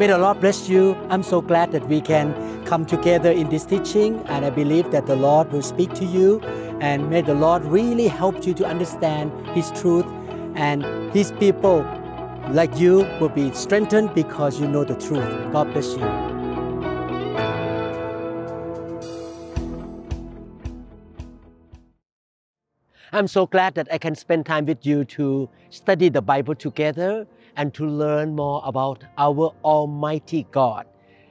May the Lord bless you. I'm so glad that we can come together in this teaching, and I believe that the Lord will speak to you. And may the Lord really help you to understand His truth, and His people like you will be strengthened because you know the truth. God bless you. I'm so glad that I can spend time with you to study the Bible together and to learn more about our Almighty God.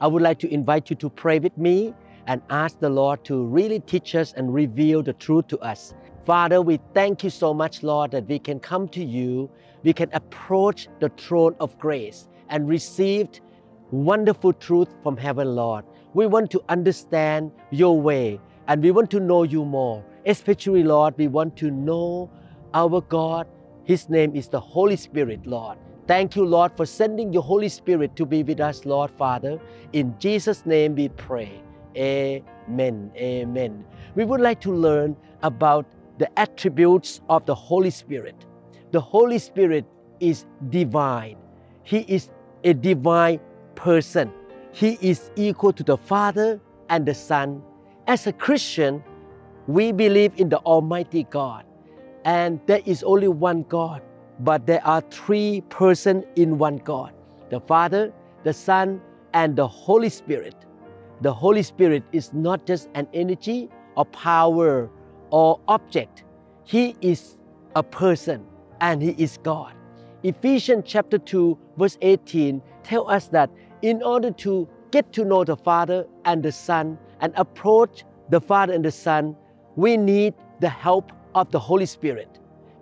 I would like to invite you to pray with me and ask the Lord to really teach us and reveal the truth to us. Father, we thank you so much, Lord, that we can come to you, we can approach the throne of grace and receive wonderful truth from heaven, Lord. We want to understand your way and we want to know you more. Especially, Lord, we want to know our God. His name is the Holy Spirit, Lord. Thank you, Lord, for sending your Holy Spirit to be with us, Lord Father. In Jesus' name we pray. Amen. Amen. We would like to learn about the attributes of the Holy Spirit. The Holy Spirit is divine. He is a divine person. He is equal to the Father and the Son. As a Christian, we believe in the Almighty God, and there is only one God, but there are three persons in one God the Father, the Son, and the Holy Spirit. The Holy Spirit is not just an energy or power or object, He is a person and He is God. Ephesians chapter 2, verse 18 tell us that in order to get to know the Father and the Son and approach the Father and the Son, we need the help of the Holy Spirit.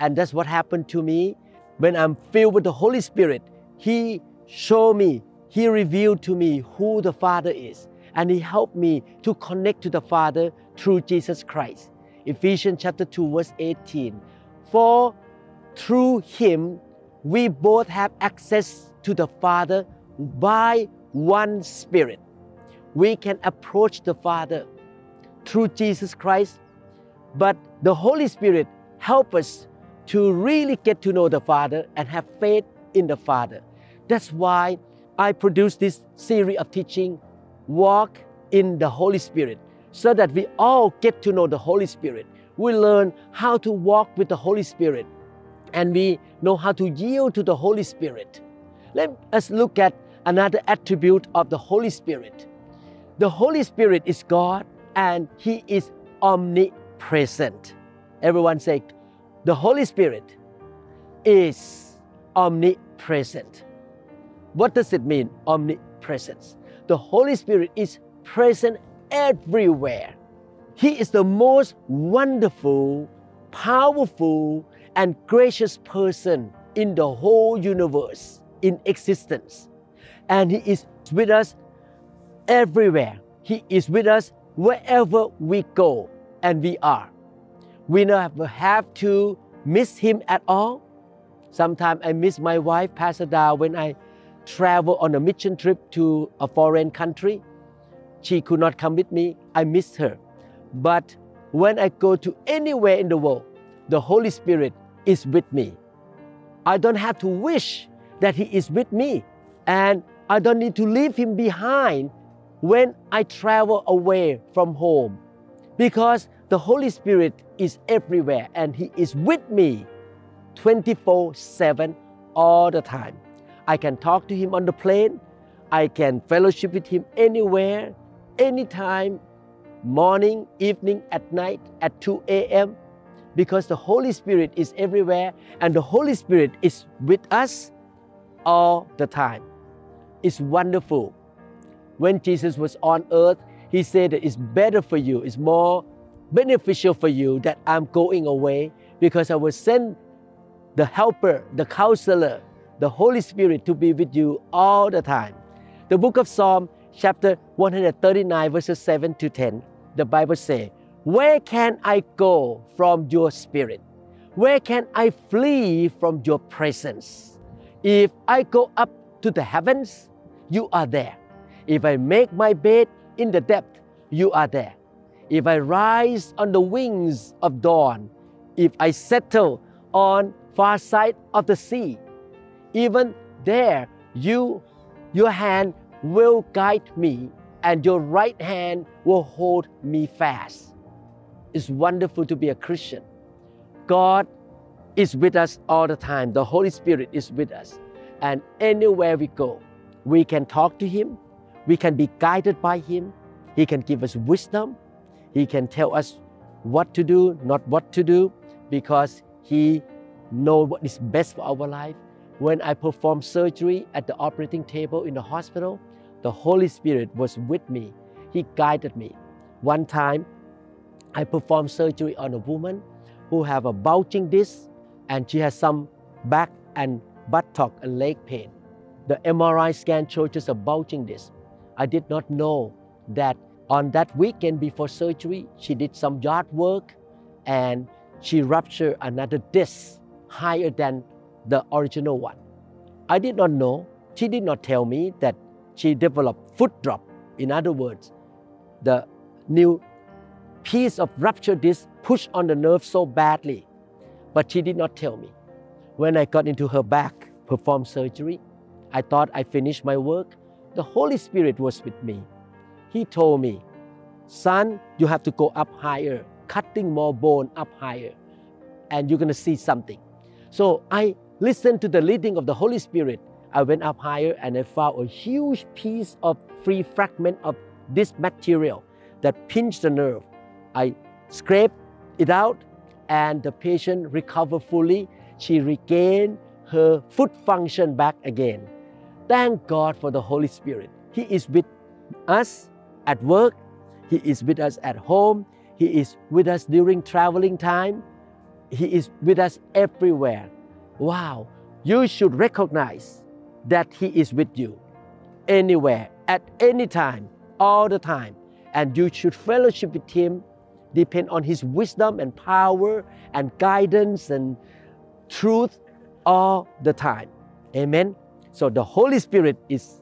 And that's what happened to me. When I'm filled with the Holy Spirit, He showed me, He revealed to me who the Father is. And He helped me to connect to the Father through Jesus Christ. Ephesians chapter 2, verse 18. For through Him we both have access to the Father by one Spirit. We can approach the Father through Jesus Christ but the Holy Spirit help us to really get to know the Father and have faith in the Father. That's why I produce this series of teaching, Walk in the Holy Spirit, so that we all get to know the Holy Spirit. We learn how to walk with the Holy Spirit and we know how to yield to the Holy Spirit. Let us look at another attribute of the Holy Spirit. The Holy Spirit is God and He is omnipresent. Everyone say, the Holy Spirit is omnipresent. What does it mean, omnipresence? The Holy Spirit is present everywhere. He is the most wonderful, powerful, and gracious person in the whole universe in existence. And He is with us everywhere. He is with us wherever we go and we are. We never have to miss him at all. Sometimes I miss my wife, Dow, when I travel on a mission trip to a foreign country. She could not come with me. I miss her. But when I go to anywhere in the world, the Holy Spirit is with me. I don't have to wish that He is with me. And I don't need to leave Him behind when I travel away from home because the Holy Spirit is everywhere and He is with me 24 7 all the time. I can talk to Him on the plane, I can fellowship with Him anywhere, anytime, morning, evening, at night, at 2 a.m., because the Holy Spirit is everywhere and the Holy Spirit is with us all the time. It's wonderful. When Jesus was on earth, he said that it's better for you, it's more beneficial for you that I'm going away because I will send the helper, the counselor, the Holy Spirit to be with you all the time. The book of Psalm, chapter 139, verses 7 to 10, the Bible says, Where can I go from your spirit? Where can I flee from your presence? If I go up to the heavens, you are there. If I make my bed in the depth, you are there. If I rise on the wings of dawn, if I settle on far side of the sea, even there you Your hand will guide me, and your right hand will hold me fast. It's wonderful to be a Christian. God is with us all the time. The Holy Spirit is with us. And anywhere we go, we can talk to Him, we can be guided by Him, He can give us wisdom, He can tell us what to do, not what to do, because He knows what is best for our life. When I performed surgery at the operating table in the hospital, the Holy Spirit was with me. He guided me. One time, I performed surgery on a woman who have a bulging disc and she has some back and buttock and leg pain. The MRI scan showed just a bulging disc. I did not know that on that weekend before surgery, she did some yard work and she ruptured another disc higher than the original one. I did not know. She did not tell me that she developed foot drop. In other words, the new piece of ruptured disc pushed on the nerve so badly. But she did not tell me. When I got into her back, performed surgery, I thought I finished my work. The Holy Spirit was with me. He told me, Son, you have to go up higher, cutting more bone up higher, and you're going to see something. So I listened to the leading of the Holy Spirit. I went up higher and I found a huge piece of free fragment of this material that pinched the nerve. I scraped it out and the patient recovered fully. She regained her foot function back again. Thank God for the Holy Spirit. He is with us at work, He is with us at home, He is with us during traveling time, He is with us everywhere. Wow, you should recognize that He is with you anywhere, at any time, all the time. And you should fellowship with Him, depend on His wisdom and power and guidance and truth all the time. Amen. So the Holy Spirit is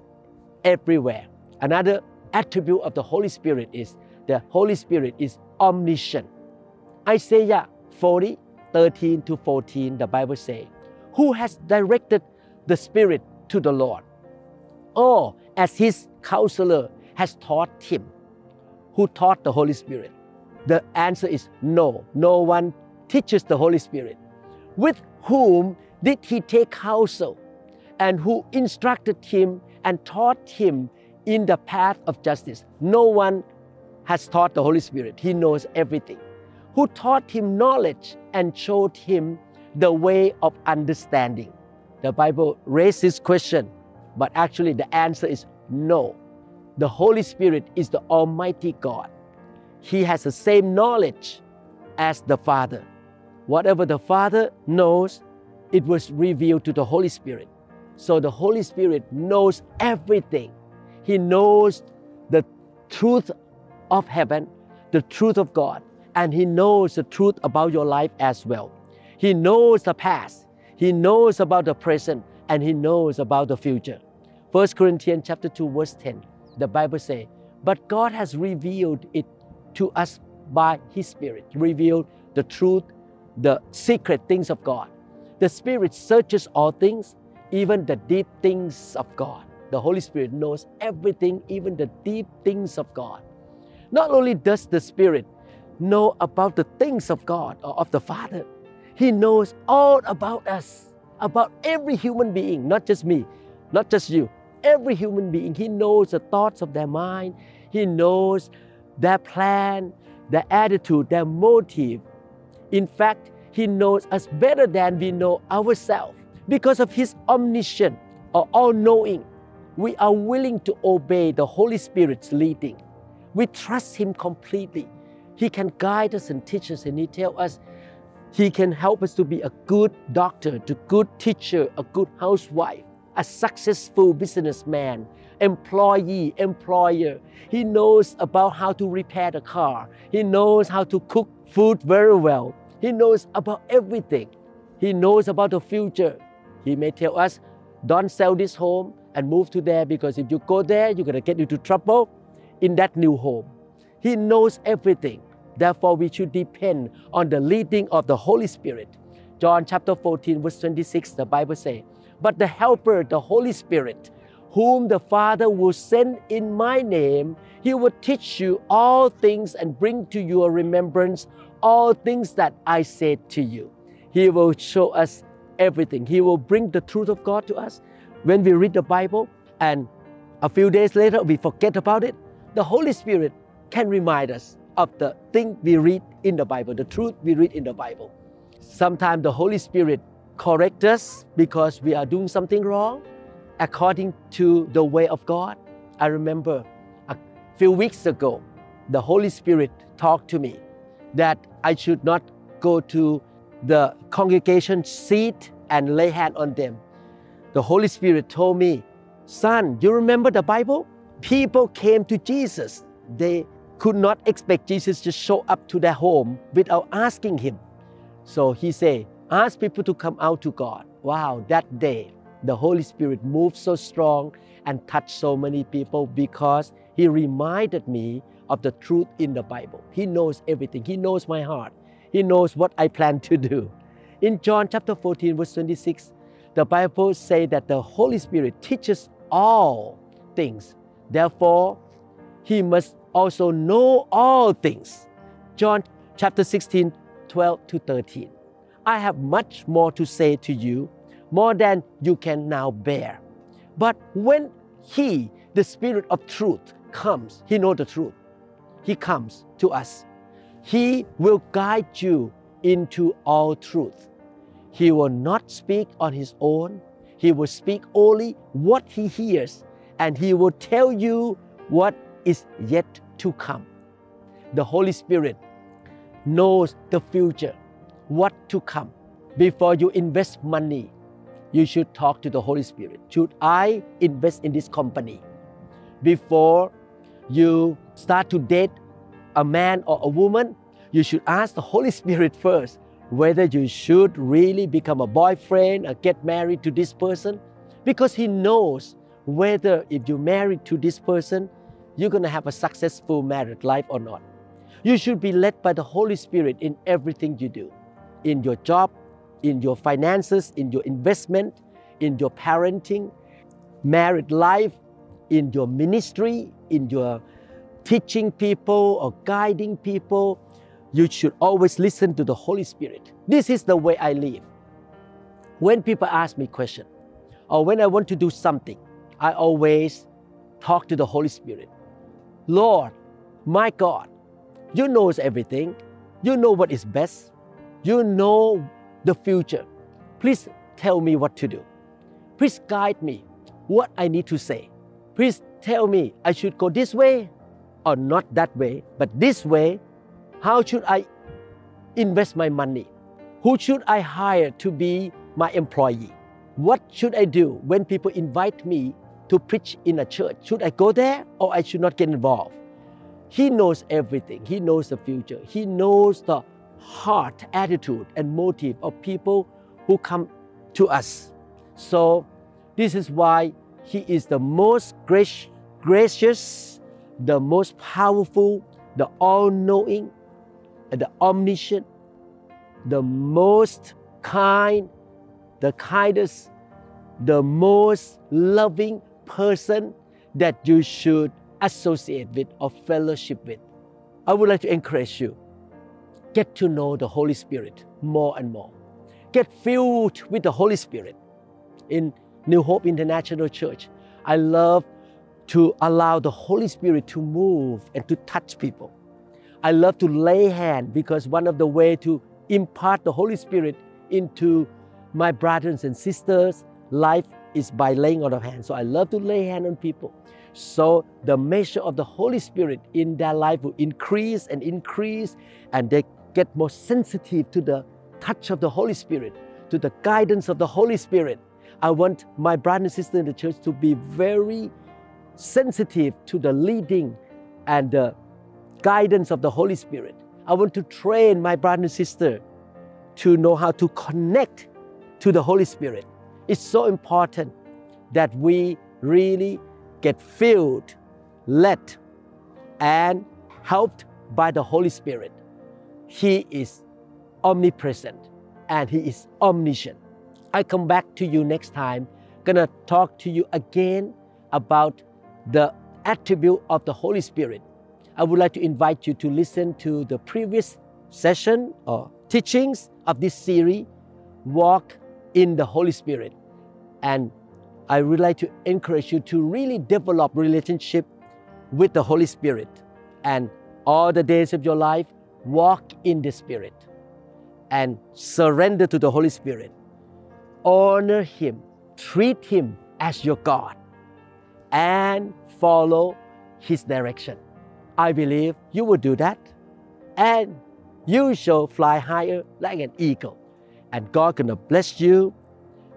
everywhere. Another attribute of the Holy Spirit is the Holy Spirit is omniscient. Isaiah 40, 13 to 14, the Bible says, Who has directed the Spirit to the Lord? Or as his counselor has taught him. Who taught the Holy Spirit? The answer is no. No one teaches the Holy Spirit. With whom did he take counsel? And who instructed him and taught him in the path of justice? No one has taught the Holy Spirit. He knows everything. Who taught him knowledge and showed him the way of understanding? The Bible raises this question, but actually the answer is no. The Holy Spirit is the Almighty God. He has the same knowledge as the Father. Whatever the Father knows, it was revealed to the Holy Spirit. So the Holy Spirit knows everything. He knows the truth of heaven, the truth of God, and He knows the truth about your life as well. He knows the past, He knows about the present, and He knows about the future. 1 Corinthians chapter 2, verse 10, the Bible says, But God has revealed it to us by His Spirit, revealed the truth, the secret things of God. The Spirit searches all things, even the deep things of God. The Holy Spirit knows everything, even the deep things of God. Not only does the Spirit know about the things of God or of the Father, He knows all about us, about every human being, not just me, not just you, every human being. He knows the thoughts of their mind, He knows their plan, their attitude, their motive. In fact, He knows us better than we know ourselves. Because of His omniscience or all knowing, we are willing to obey the Holy Spirit's leading. We trust Him completely. He can guide us and teach us, and He tell us He can help us to be a good doctor, a good teacher, a good housewife, a successful businessman, employee, employer. He knows about how to repair the car. He knows how to cook food very well. He knows about everything. He knows about the future. He may tell us, don't sell this home and move to there because if you go there, you're going to get into trouble in that new home. He knows everything. Therefore, we should depend on the leading of the Holy Spirit. John chapter 14, verse 26, the Bible says, But the Helper, the Holy Spirit, whom the Father will send in my name, he will teach you all things and bring to your remembrance all things that I said to you. He will show us everything. He will bring the truth of God to us. When we read the Bible and a few days later we forget about it, the Holy Spirit can remind us of the thing we read in the Bible, the truth we read in the Bible. Sometimes the Holy Spirit corrects us because we are doing something wrong according to the way of God. I remember a few weeks ago, the Holy Spirit talked to me that I should not go to the congregation seat and lay hand on them. The Holy Spirit told me, Son, you remember the Bible? People came to Jesus. They could not expect Jesus to show up to their home without asking him. So he said, Ask people to come out to God. Wow, that day the Holy Spirit moved so strong and touched so many people because He reminded me of the truth in the Bible. He knows everything, He knows my heart, He knows what I plan to do. In John chapter 14, verse 26, the Bible says that the Holy Spirit teaches all things. Therefore, He must also know all things. John chapter 16, 12 to 13. I have much more to say to you more than you can now bear. But when He, the Spirit of truth, comes, He knows the truth. He comes to us. He will guide you into all truth. He will not speak on His own. He will speak only what He hears, and He will tell you what is yet to come. The Holy Spirit knows the future, what to come. Before you invest money, you should talk to the Holy Spirit. Should I invest in this company? Before you start to date a man or a woman, you should ask the Holy Spirit first whether you should really become a boyfriend or get married to this person because He knows whether if you marry to this person, you're going to have a successful married life or not. You should be led by the Holy Spirit in everything you do, in your job, in your finances, in your investment, in your parenting, married life, in your ministry, in your teaching people or guiding people, you should always listen to the Holy Spirit. This is the way I live. When people ask me question, or when I want to do something, I always talk to the Holy Spirit. Lord, my God, you knows everything. You know what is best. You know the future. Please tell me what to do. Please guide me what I need to say. Please tell me I should go this way or not that way, but this way. How should I invest my money? Who should I hire to be my employee? What should I do when people invite me to preach in a church? Should I go there or I should not get involved? He knows everything. He knows the future. He knows the heart, attitude, and motive of people who come to us. So, this is why He is the most gracious, the most powerful, the all knowing, the omniscient, the most kind, the kindest, the most loving person that you should associate with or fellowship with. I would like to encourage you get to know the Holy Spirit more and more. Get filled with the Holy Spirit. In New Hope International Church, I love to allow the Holy Spirit to move and to touch people. I love to lay hand because one of the way to impart the Holy Spirit into my brothers and sisters' life is by laying on of hands. So I love to lay hand on people. So the measure of the Holy Spirit in their life will increase and increase, and they get more sensitive to the touch of the Holy Spirit, to the guidance of the Holy Spirit. I want my brother and sister in the church to be very sensitive to the leading and the guidance of the Holy Spirit. I want to train my brother and sister to know how to connect to the Holy Spirit. It's so important that we really get filled, led, and helped by the Holy Spirit. He is omnipresent and He is omniscient. I come back to you next time, gonna talk to you again about the attribute of the Holy Spirit. I would like to invite you to listen to the previous session or teachings of this series, Walk in the Holy Spirit. And I would like to encourage you to really develop relationship with the Holy Spirit and all the days of your life walk in the Spirit and surrender to the Holy Spirit. Honor Him, treat Him as your God, and follow His direction. I believe you will do that, and you shall fly higher like an eagle. And God gonna bless you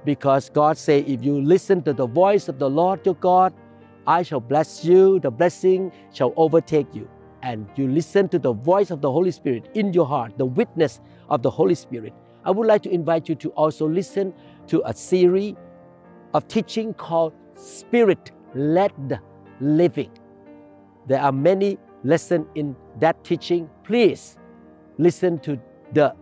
because God say, if you listen to the voice of the Lord your God, I shall bless you, the blessing shall overtake you. And you listen to the voice of the Holy Spirit in your heart, the witness of the Holy Spirit. I would like to invite you to also listen to a series of teaching called Spirit Led Living. There are many lessons in that teaching. Please listen to the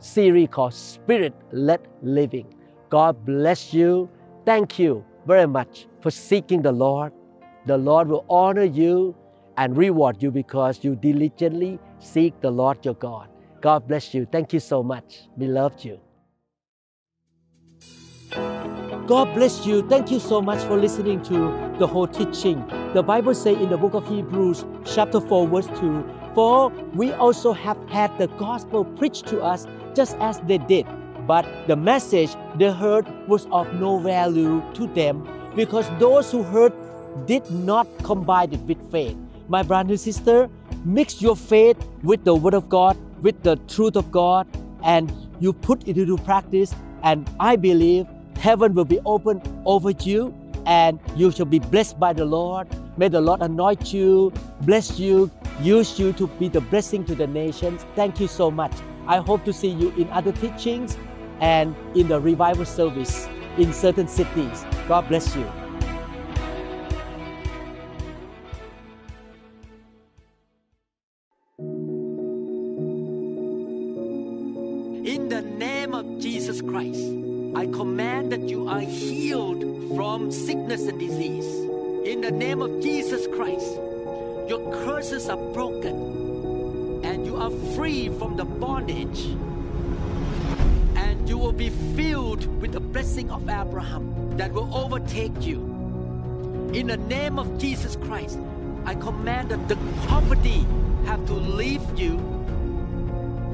series called Spirit Led Living. God bless you. Thank you very much for seeking the Lord. The Lord will honor you and reward you because you diligently seek the Lord your God. God bless you. Thank you so much. We loved you. God bless you. Thank you so much for listening to the whole teaching. The Bible says in the book of Hebrews, chapter 4, verse 2 For we also have had the gospel preached to us just as they did. But the message they heard was of no value to them because those who heard did not combine it with faith. My brother and sister, mix your faith with the Word of God, with the truth of God, and you put it into practice. And I believe heaven will be open over you and you shall be blessed by the Lord. May the Lord anoint you, bless you, use you to be the blessing to the nations. Thank you so much. I hope to see you in other teachings and in the revival service in certain cities. God bless you. Abraham that will overtake you. In the name of Jesus Christ, I command that the poverty have to leave you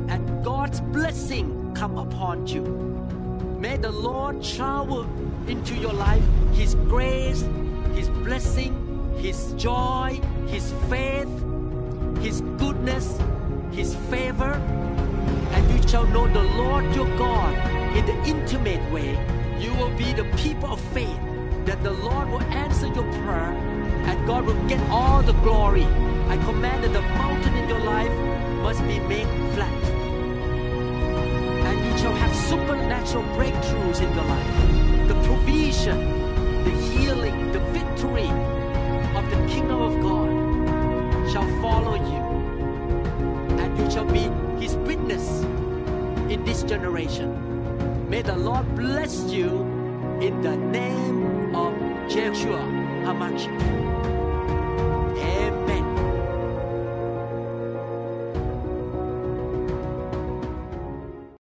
and God's blessing come upon you. May the Lord shower into your life His grace, His blessing, His joy, His faith, His goodness, His favor, and you shall know the Lord your God in the intimate way. You will be the people of faith that the Lord will answer your prayer and God will get all the glory. I command that the mountain in your life must be made flat. And you shall have supernatural breakthroughs in your life. The provision, the healing, the victory of the kingdom of God shall follow you. And you shall be his witness in this generation. May the Lord bless you in the name of Yeshua HaMashiach.